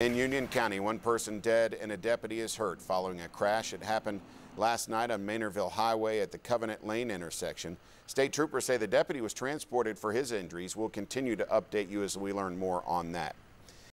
In Union County, one person dead and a deputy is hurt following a crash. It happened last night on Maynardville Highway at the Covenant Lane intersection. State troopers say the deputy was transported for his injuries. We'll continue to update you as we learn more on that.